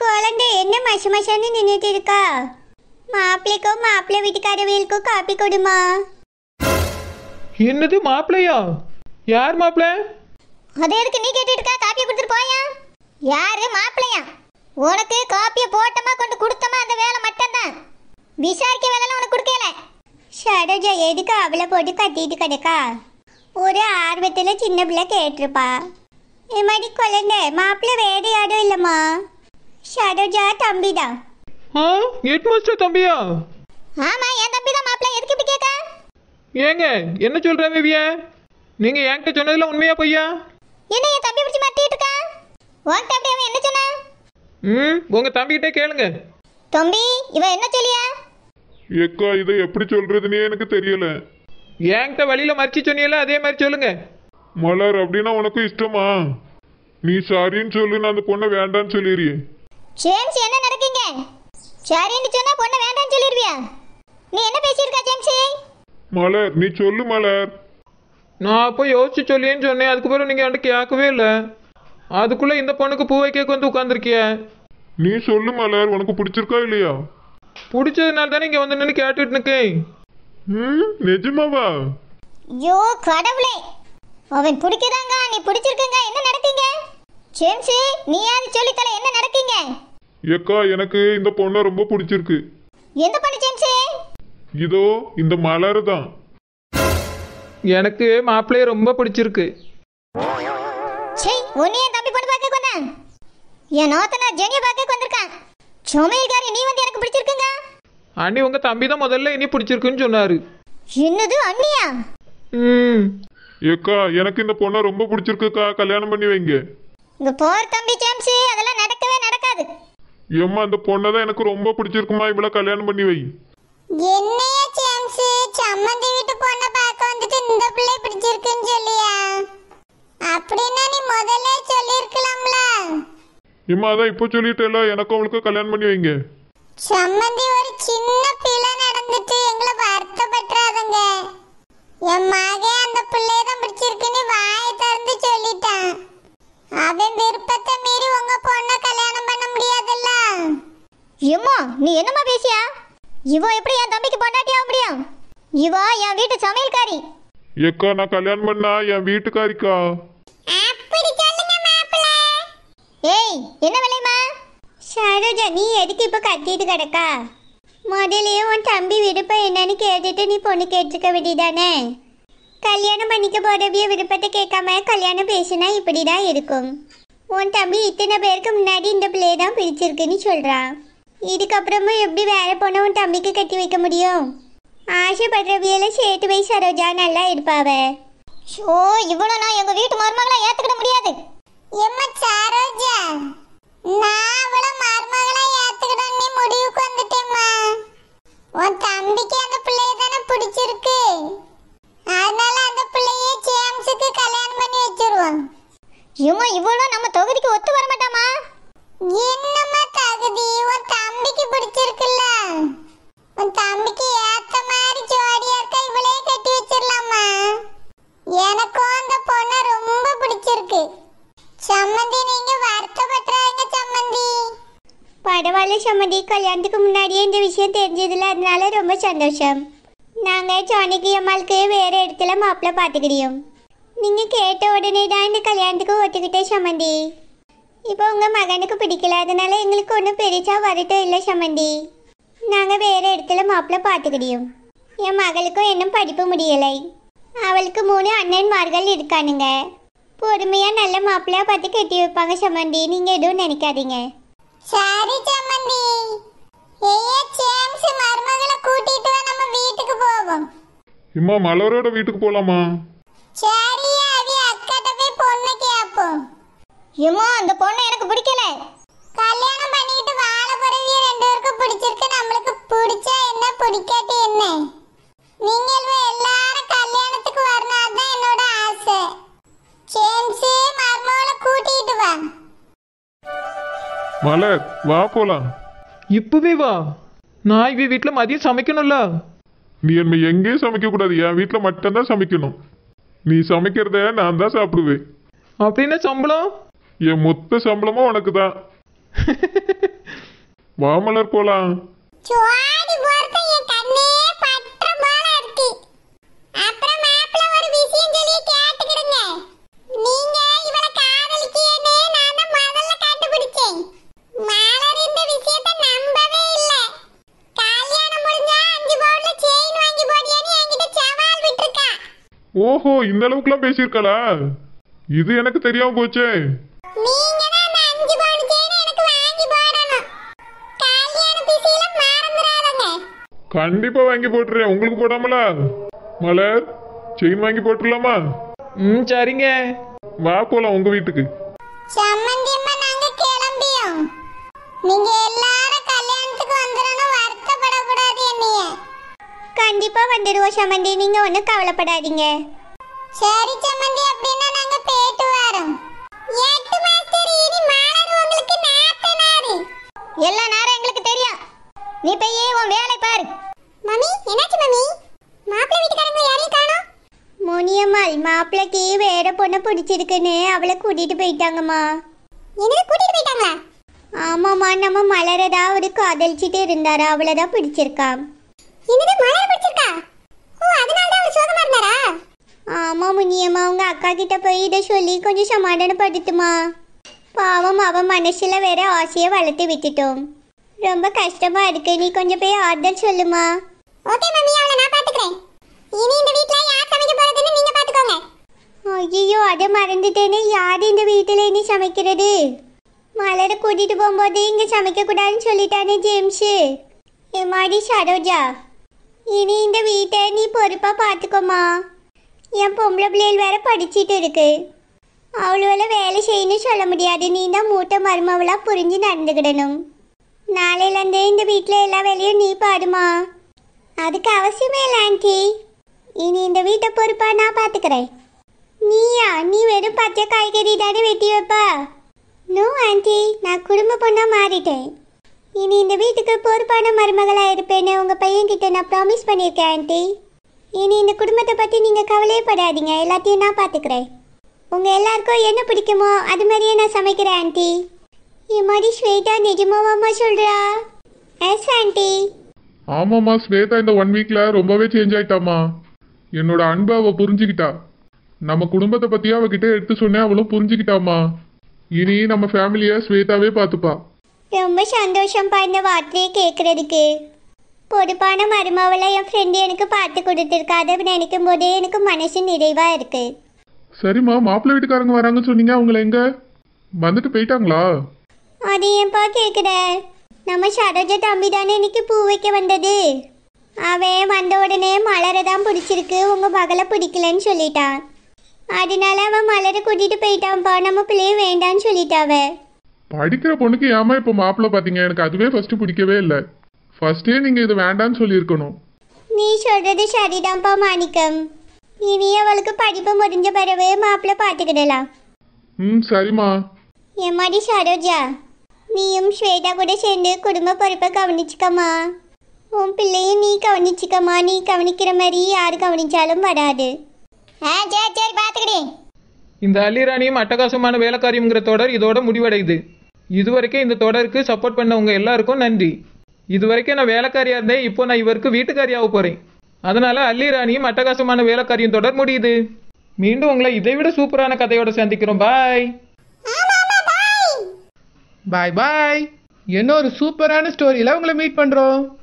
குழந்தை என்ன மச மசான்னு நின்றுட்டு இருக்கா? மாப்பிள்ளைக்கும் மாப்பிள்ளை வீட்டுக்காரவியலுக்கும் காப்பி கொடுமா. என்னது மாப்பிள்ளையா? யார் மாப்பிள்ளை? அது எதுக்கு நீ கேட்டுட்டு இருக்கா? காப்பியை கொடுத்துட்டு போயா? யாரு மாப்பிள்ளையா? உனக்கு காப்பியை போட்டமா கொண்டு கொடுத்தமா அந்த வேலை மட்டும்தான். விசாரிக்க வேலைலாம் உனக்கு கொடுக்கல. சரோஜா எதுக்கு அவளை போட்டு கத்திட்டு கிடக்கா? ஒரு ஆர்வத்தில் சின்ன பிள்ளை கேட்டிருப்பா. இது மாதிரி குழந்தை மாப்பிள்ளை வேற யாரும் இல்லைம்மா. சரோஜா தம்பிதான் ஆ ஹெட் மாஸ்டர் தம்பியா? ஆமா என் தம்பி தான் மாப்பிள்ளை. எதுக்கு இப்படி கேட்க? ஏங்க என்ன சொல்ற விவிய நீங்க என்கிட்ட சொன்னதுல உண்மையா பொய்யா? என்ன என் தம்பி பிடிச்சி மாட்டிட்டு இருக்கா? உன் தம்பி அவன் என்ன சொன்னா? ம் உங்க தம்பிகிட்டே கேளுங்க. தம்பி இவன் என்ன சொல்லியா? ஏக்கா இதை எப்படி சொல்றதுன்னே எனக்கு தெரியல. என்கிட்ட வழியில மறிச்சு சொன்னீங்களா அதே மாதிரி சொல்லுங்க. மலர் அப்படின்னா உனக்கு இஷ்டமா? நீ சாரின்னு சொல்லு நான் அந்த பொண்ணை வேண்டான்னு சொல்லிடுறியே ஜேம்ஸ் என்ன நடக்கீங்க? சரின்னு சொன்னா பொண்ணை வேண்டாம்னு சொல்லிடுவியா நீ என்ன பேசியிருக்கா ஜேம்ஸ்? மலர் நீ சொல்லு மலர். நான் அப்போ யோசிச்சு சொல்லியேன்னு சொன்னேன். அதுக்கப்புறம் நீங்க என்கிட்ட கேட்கவே இல்லை. அதுக்குள்ள இந்த பொண்ணுக்கு பூ வைக்க வந்து உட்காந்துருக்கிய நீ சொல்லு மலர் உனக்கு பிடிச்சிருக்கா இல்லையா? பிடிச்சதுனால தானே இங்க வந்து நின்று கேட்டுட்டு இருக்கேன் ம் நிஜமாவா? ஐயோ கடவுளே. அவன் பிடிக்குதாங்க நீ பிடிச்சிருக்கங்க என்ன நடக்கீங்க? ஜேம்ஸ் நீ யாரு சொல்லித்தல என்ன நடக்கீங்க? ஏக்கா எனக்கு இந்த பொண்ணை ரொம்ப பிடிச்சிருக்கு. எந்த பண்ணு ஜேம்ஸ் இதோ இந்த மலர் தான். எனக்கு மாப்பிள்ளைய ரொம்ப பிடிச்சிருக்கு. சே உன்னைய தம்பி பொண்ணு பார்க்க கொண்டேன் என் நோத்தனா ஜெனிய பார்க்க வந்திருக்கான் சமையல்காரி நீ வந்து எனக்கு பிடிச்சிருக்குங்க? அண்ணி உங்க தம்பி தான் முதல்ல இனி பிடிச்சிருக்குன்னு சொன்னாரு. என்னது அண்ணியா? ம். ஏக்கா எனக்கு இந்த பொண்ணை ரொம்ப பிடிச்சிருக்குக்கா கல்யாணம் பண்ணி வைங்க. இங்க போர் தம்பி ஜேம்ஸ் அதெல்லாம் நடக்கவே ஏம்மா அந்த பொண்ணை தான் எனக்கு ரொம்ப பிடிச்சிருக்குமா இவ்வளோ கல்யாணம் பண்ணி வை. என்னைய ஜேம்ஸ்? சம்மந்தி வீட்டு பொண்ணை பார்க்க வந்துட்டு இந்த பிள்ளை பிடிச்சிருக்குன்னு சொல்லியா? அப்படின்னா நீ முதல்ல சொல்லியிருக்கலாம்ல. ஏம்மா அதான் இப்போ சொல்லிட்டேல எனக்கும் அவளுக்கு கல்யாணம் பண்ணி வைங்க. சம்மந்தி ஒரு சின்ன பிழை நடந்துட்டு எங்களை வருத்தப்பட்டுறாதுங்க. என் மகன் அந்த பிள்ளைய தான் பிடிச்சிருக்குன்னு வாயை திறந்து சொல்லிட்டான். அவன் விருப்பத்தை மீறி உங்க பொண்ணை கல்யாணம் பண்ண முடியாதுல்ல? எம்மா நீ என்னம்மா பேசியா? இவ எப்படி என் தம்பிக்கு பொண்டாட்டி ஆக முடியும்? இவ என் வீட்டு சமையல்காரி. ஏக்கா நான் கல்யாணம் பண்ணா என் வீட்டுக்காரிக்கா? அப்படி சொல்லுங்க மாப்பிள்ள. ஏய் என்ன விலைமா சரோஜா நீ எதுக்கு இப்ப கத்திட்டு கிடக்கா? முதல்லயே உன் தம்பி விருப்பம் என்னன்னு கேட்டுட்டு நீ பொண்ணு கேட்டுக்க வேண்டியதானே? கல்யாணம் பண்ணிக்க போறவிய விருப்பத்தை கேட்காம கல்யாணம் பேசினா இப்படிதான் இருக்கும். உன் தம்பி இத்தனை பேருக்கு முன்னாடி இந்த பிள்ளைய தான் பிடிச்சிருக்குன்னு சொல்றான். இதுக்கப்புறமும் எப்படி வேற பொண்ணை உன் தம்பிக்கு கட்டி வைக்க முடியும்? ஆசைப்படுறவியல சேர்த்து வை சரோஜா நல்லா இருப்பாவ. ஷோ இவ்வளோ நான் எங்க வீட்டு மருமகளை ஏத்துக்கிட முடியாது. எம்மா சரோஜா நான் அவள மருமகளை ஏத்துக்கிடன்னு முடிவுக்கு வந்துட்டேம்மா. உன் தம்பிக்கு அந்த பிள்ளைய தானே பிடிச்சிருக்கு? அதனால அந்த பிள்ளைய ஜேம்ஸுக்கு கல்யாணம் பண்ணி வச்சிருவோம். இவங்க இவ்வளோ நம்ம தொகுதிக்கு ஒத்து வர மாட்டாமா என்னம்மா தகுதி? உன் தம்பிக்கு பிடிச்சிருக்குல்ல. உன் தம்பிக்கு ஏத்த மாதிரி ஜோடியா இருக்கா இவளே கட்டி வச்சிடலாமா எனக்கும் அந்த பொண்ணை ரொம்ப பிடிச்சிருக்கு. சம்மந்தி நீங்க வருத்தப்படுறாங்க சம்மந்தி. பரவாயில்ல சம்மந்தி கல்யாணத்துக்கு முன்னாடியே இந்த விஷயம் தெரிஞ்சதுல அதனால ரொம்ப சந்தோஷம். நாங்கள் ஜானகி அம்மாளுக்கு வேறு இடத்துல மாப்பிள்ள பார்த்துக்கிடியோம். நீங்கள் கேட்ட உடனே தான் இந்த கல்யாணத்துக்கு ஒத்துக்கிட்டேன் சமந்தி. இப்போ உங்கள் மகனுக்கு பிடிக்கல அதனால எங்களுக்கு ஒன்றும் பெருசா வரட்டும் இல்லை சமந்தி. நாங்கள் வேறு இடத்துல மாப்பிள்ள பார்த்துக்கிடியோம். என் மகளுக்கும் இன்னும் படிப்பு முடியலை. அவளுக்கு மூணு அண்ணன்மார்கள் இருக்கானுங்க. பொறுமையாக நல்ல மாப்பிள்ளையாக பார்த்து கட்டி வைப்பாங்க சமந்தி. நீங்கள் எதுவும் நினைக்காதீங்க. சரி சமந்தி. இம்மா மலரோட வீட்டுக்கு போலாமா? சரியா அவி அக்காட்ட போய் பொண்ணு கேப்போம். ஏமா அந்த பொண்ணு எனக்கு பிடிக்கல. கல்யாணம் பண்ணிட்டு வாழ போறவிய ரெண்டு பேருக்கும் பிடிச்சிருக்கு. நம்மளுக்கு பிடிச்சா என்ன பிடிக்காட்டி என்ன? நீங்களும் எல்லாரும் கல்யாணத்துக்கு வரணும் அதுதான் என்னோட ஆசை. ஜேம்ஸ் மருமகளை கூட்டிட்டு வா. மலர் வா போலாம். இப்பவே வா. நான் இவ வீட்டில் மதியம் சமைக்கணும்ல. நீ என்ன எங்கேயும் சமைக்க கூடாது? என் வீட்டில் மட்டும்தான் சமைக்கணும். நீ சமைக்கிறத நான் தான் சாப்பிடுவேன். அப்படின்னா சம்பளம்? என் மொத்த சம்பளமும் உனக்கு தான் வா மலர் போலாம் சுவாடி போறது என் கண்ணே பற்ற போல இருக்கு அப்புறம் மாப்பிள்ள ஒரு விஷயம் சொல்லி கேட்டுக்கிடுங்க நீங்க இவளை காதலிக்கியேன்னு நான் தான் முதல்ல கண்டுபிடிச்சேன் மலர் இந்த விஷயத்தை நம்பவே இல்ல கல்யாணம் முடிஞ்சா அஞ்சு பவுன்ல செயின் வாங்கி போடியேன்னு என்கிட்ட சவால் விட்டுருக்கா ஓஹோ இந்த அளவுக்குலாம் பேசியிருக்காளா இது எனக்கு தெரியாம போச்சே. நீங்க தான் அந்த அஞ்சு பவுன் செயின் எனக்கு வாங்கி போடணும். கல்யாண பிசியில மறந்துடாதங்க. கண்டிப்பா வாங்கி போட்டுறேன். உங்களுக்கு போடாமலா? மலர் செயின் வாங்கி போட்டுடலாமா ம் சரிங்க. வா போலாம் உங்க வீட்டுக்கு. சம்மந்தியம்மா நாங்க கிளம்பியோம். நீங்க எல்லாரும் கல்யாணத்துக்கு வந்துடணும். வருத்தப்படக்கூடாது என்னைய. கண்டிப்பா வந்துடுவோம் சம்மந்தி நீங்க ஒன்றும் கவலைப்படாதீங்க. சரி சம்மந்தி அப்படின்னா நாங்க போயிட்டு வரோம். எட்டு மாஸ்டர் இனி மாலர் உங்களுக்கு நாத்தனாரு. எல்லா நேரம் எங்களுக்கு தெரியும். நீ போய் உன் வேலை பாரு. மம்மி என்னாச்சு மம்மி? மாப்பிள்ளை வீட்டுக்காரங்க யாரையும் காணோம்? முனியம்மாள் மாப்பிள்ளைக்கு வேற பொண்ணை பிடிச்சிருக்குன்னு அவளை கூட்டிட்டு போயிட்டாங்கம்மா. என்னது கூட்டிட்டு போயிட்டாங்களா? ஆமாம்மா நம்ம மலரதா அவரு காதலிச்சிட்டு இருந்தாரா அவளை தான் பிடிச்சிருக்கா. என்னது மலர பிடிச்சிருக்கா? ஓ அதனால தான் அவர் சோகமா இருந்தாரா ஆமா முனியம்மா உங்க அக்கா கிட்ட போய் இதை சொல்லி கொஞ்சம் சமாதானப்படுத்துமா? பாவம் அவன் மனசுல வேற ஆசையை வளர்த்து விட்டுட்டோம். ரொம்ப கஷ்டமா இருக்கு. நீ கொஞ்சம் போய் ஆறுதல் சொல்லுமா? ஓகே மம்மி அவளை நான் பாத்துக்கிறேன். இனி இந்த வீட்ல யார் சமைக்க போறதுன்னு நீங்க பாத்துக்கோங்க. ஐயோ அதை மறந்துட்டேனே. யார் இந்த வீட்டில் இனி சமைக்கிறது? மலரை கூட்டிட்டு போகும்போது இங்க சமைக்க கூடாதுன்னு சொல்லிட்டானே ஜேம்ஸ். எம்மாடி சரோஜா. இனி இந்த வீட்டை நீ பொறுப்பா பார்த்துக்கோமா என் பொம்பளை பிள்ளைகள் வேற படிச்சிட்டு இருக்கு. அவளுவள வேலை செய்யணும்னு சொல்ல முடியாது. நீ தான் மூட்டை மருமவளா புரிஞ்சு நடந்துக்கிடணும். நாளையிலேருந்து இந்த வீட்டில் எல்லா வேலையும் நீ பாடுமா? அதுக்கு அவசியமே இல்லை ஆண்டி. இனி இந்த வீட்டை பொறுப்பாக நான் பார்த்துக்கிறேன். நீயா? நீ வெறும் பச்சை காய்கறி தானே வெட்டி வைப்பா? No aunty. நான் குடும்ப பொண்ணாக மாறிட்டேன். இனி இந்த வீட்டுக்கு பொறுப்பான மருமகளாக இருப்பேன்னு உங்கள் பையன்கிட்ட நான் ப்ராமிஸ் பண்ணியிருக்கேன் ஆண்டி. இனி இந்த குடும்பத்தை பத்தி நீங்க கவலையே படாதீங்க. எல்லாத்தையும் நான் பார்த்துக்கிறேன் உங்க எல்லாருக்கும் என்ன பிடிக்குமோ அது மாதிரியே நான் சமைக்கிறேன் ஆண்டி. என் மாதிரி ஸ்வேதா நிஜமாவாமா சொல்றா? Yes aunty. ஆமாம்மா ஸ்வேதா இந்த ஒன் வீக்ல ரொம்பவே சேஞ்ச் ஆயிட்டாமா என்னோட அன்பை அவ புரிஞ்சுக்கிட்டா. நம்ம குடும்பத்தை பத்தியும் அவகிட்ட எடுத்து சொன்னேன் அவளும் புரிஞ்சுக்கிட்டாமா இனி நம்ம ஃபேமிலிய ஸ்வேதாவே பார்த்துப்பா ரொம்ப சந்தோஷம்ப்பா இந்த வார்த்தையை கேட்குறதுக்கு பொறுப்பான மருமவளை என் ஃப்ரெண்டு எனக்கு பார்த்து கொடுத்துருக்கா அதை நினைக்கும் போதே எனக்கு மனசு நிறைவாக இருக்கு. சரிம்மா மாப்பிள்ளை வீட்டுக்காரங்க வராங்கன்னு சொன்னீங்க அவங்கள எங்க? வந்துட்டு போயிட்டாங்களா? அது ஏன்பா கேட்குற நம்ம சரோஜா தம்பி தானே இன்னைக்கு பூ வைக்க வந்தது. அவன் வந்த உடனே மலரை தான் பிடிச்சிருக்கு உங்கள் மகளை பிடிக்கலன்னு சொல்லிட்டான். அதனால அவன் மலரை கூட்டிகிட்டு போயிட்டான்ப்பா நம்ம பிள்ளைய வேண்டான்னு சொல்லிட்டாவ. படிக்கிற பொண்ணுக்கு ஏமா இப்போ மாப்பிள்ளை பார்த்தீங்க? எனக்கு அதுவே ஃபர்ஸ்ட் பிடிக்கவே இல்லை. ஃபர்ஸ்டே நீங்க இது வேண்டான்னு சொல்லியிருக்கணும். நீ சொல்றது சரிதான்ப்பா மாணிக்கம். இனி அவளுக்கு படிப்பு முடிஞ்ச பிறகு மாப்பிள்ளை பார்த்துக்கிடலாம். ம் சரிம்மா. எம்மாடி சரோஜா நீயும் ஸ்வேதா கூட சேர்ந்து குடும்ப பொறுப்பை கவனிச்சுக்கம்மா. உன் பிள்ளையும் நீ கவனிச்சுக்கம்மா. நீ கவனிக்கிற மாதிரி யார் கவனிச்சாலும் வராது. ஆ சரி சரி பார்த்துக்கிட்டேன் இந்த அள்ளிராணியும் அட்டகாசமான வேலைக்காரியங்கிற தொடர் இதோட முடிவடையுது. இதுவரைக்கும் இந்த தொடருக்கு சப்போர்ட் பண்ணவங்க எல்லாருக்கும் நன்றி. இதுவரைக்கும் நான் வேலைக்காரியா இருந்தேன் இப்போ நான் இவருக்கு வீட்டுக்காரியாக போறேன். அதனால அள்ளிராணியும் அட்டகாசமான வேலைக்காரியம் தொடர் முடியுது. மீண்டும் உங்களை இதை விட சூப்பரான கதையோட சந்திக்கிறோம். பாய். பாய். பாய் இன்னொரு சூப்பரான ஸ்டோரியில் உங்களை மீட் பண்ணுறோம்